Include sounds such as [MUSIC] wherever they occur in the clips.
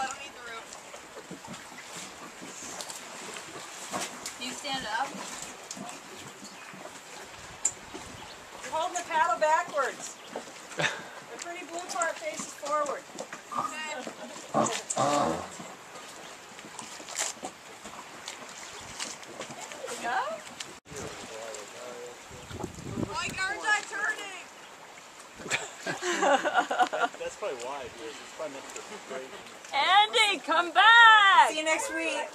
I don't need the rope. You stand up. You're holding the paddle backwards. the pretty blue part faces forward. Okay. That's probably why, because it's probably meant to come back! See you next week.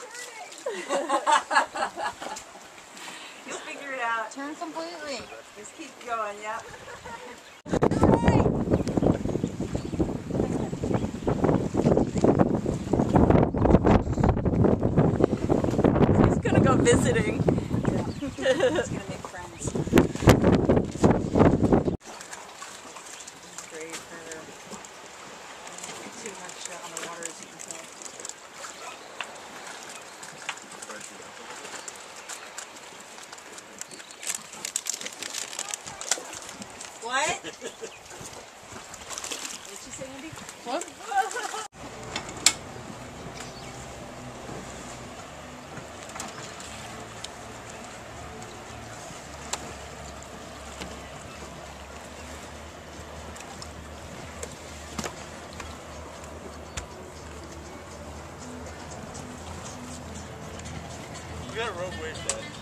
[LAUGHS] You'll figure it out. Turn completely. Just keep going, yep. [LAUGHS] He's gonna go visiting. [LAUGHS] He's gonna make friends. Great for too much uh, on the water as you can tell. What? What'd you say, Andy? You got a rope waste that.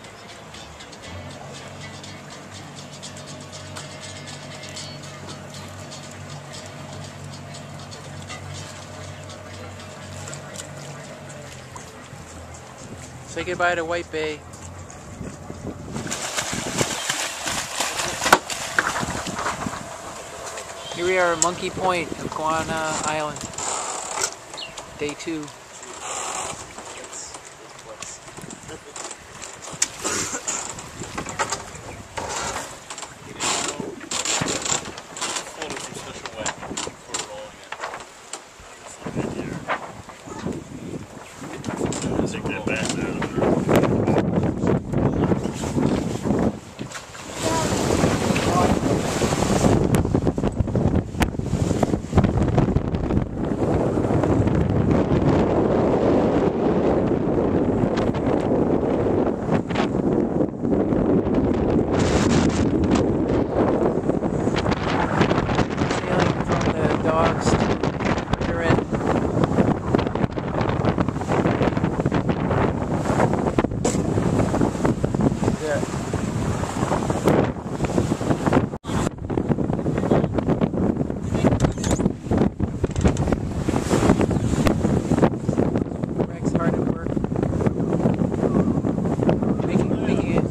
Say goodbye to White Bay. Here we are at Monkey Point, Iguana Island. Day two. Hold it from such a way before rolling it. Just like that back there. Sailing from the docks to Madrid. Yeah. Rex hard at work. Making, making it,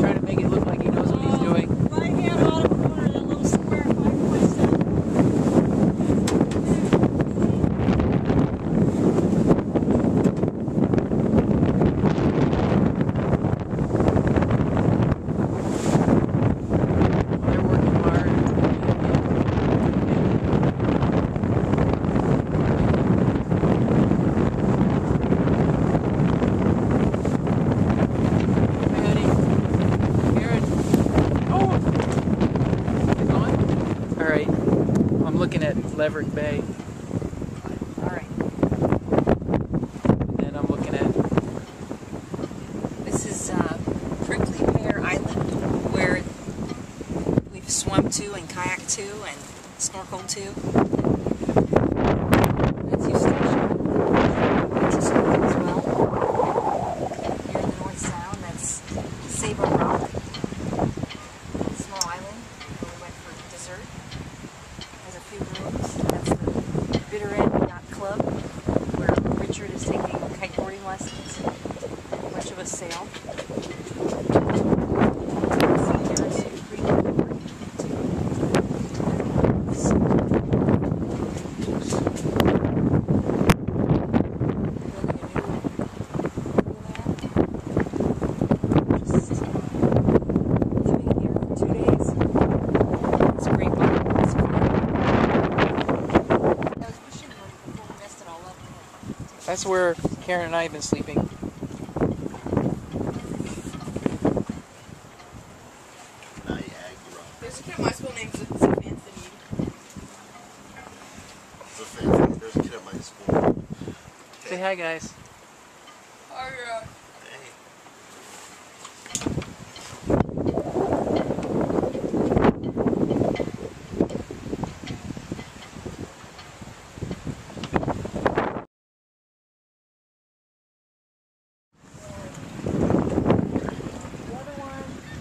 trying to make it look like he knows what he's doing. Right hand bottom corner, that little square, five point seven. They're working hard. Hey, honey. Aaron. Oh! You going? All right. I'm looking Bay, All right. and I'm looking at This is uh, Prickly Pear Island, where we've swum to and kayaked to and snorkeled to. That's Eustatia. That's Eustatia as well. Here in the North Sound, that's Saba Rock, small island where we went for dessert. Has a few rooms. That's the Bitter End Yacht Club, where Richard is taking kiteboarding lessons. Much of us sail. That's where Karen and I have been sleeping. There's a kid at my school named Anthony. It's. There's a kid at my school. Say hi, guys. Or, uh, Hey.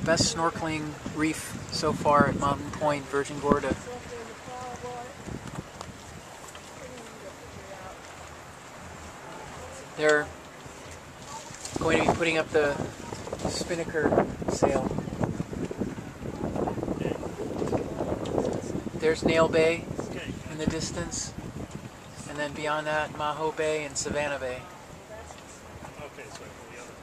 Best snorkeling reef so far at Mountain Point, Virgin Gorda. They're going to be putting up the spinnaker sail. There's Nail Bay in the distance, and then beyond that, Mahoe Bay and Savannah Bay. Okay, so the other.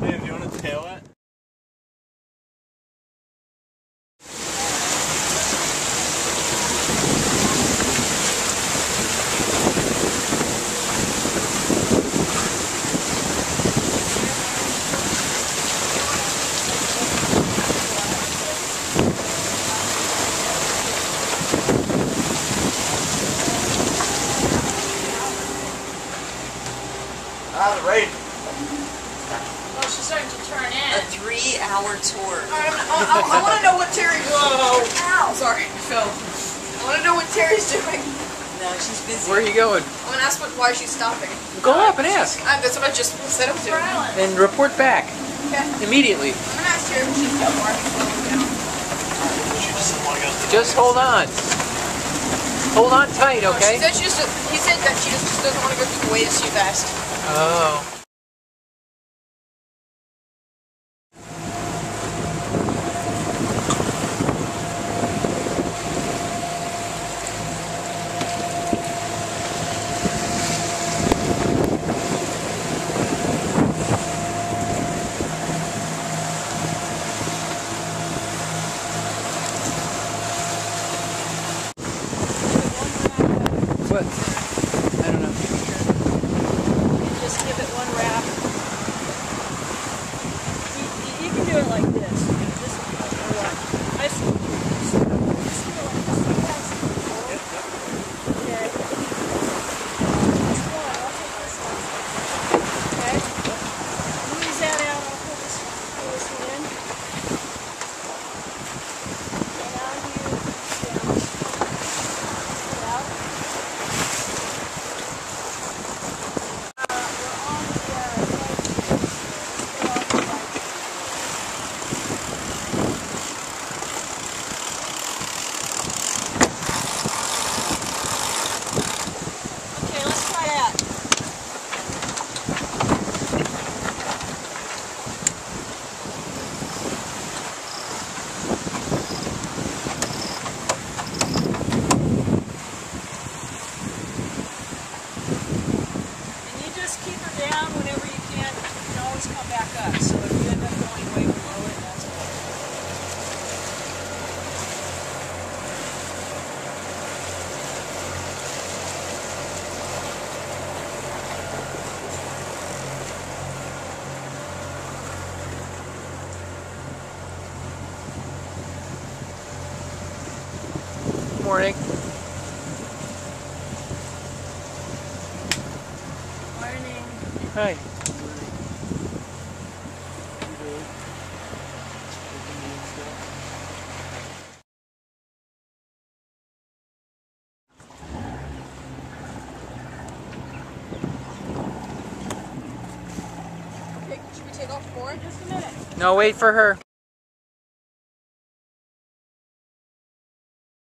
Dave, do you want to tail it? Ah, the rain. Oh, she's starting to turn in. A three-hour tour. I, I, I want to know what Terry's. Whoa! Ow! Sorry, Phil. I want to know what Terry's doing. No, she's busy. Where are you going? I'm gonna ask what, why she's stopping. Go up and ask, Uh, that's what I just said I'm doing. And report back Okay. immediately. I'm gonna ask Terry if she's got more. She just doesn't want to go to hold on. Hold on tight, She okay? said she just. He said that she just, just doesn't want to go through the way too fast. Oh. What? I don't know. Just give it one wrap. You, you- you can do it like this or what? I s- just do it like this. Okay. Just one. I'll take this one. Okay. Squeeze that out. I'll pull this, pull this one in. And now you down. Pull it out. Uh, we're on the, uh, Okay, let's try that. And you just keep her down whenever you can. You can always come back up. So if you end up going way below it, that's okay. Morning. Morning. Hi. Okay, should we take off? Just a minute. No, wait for her.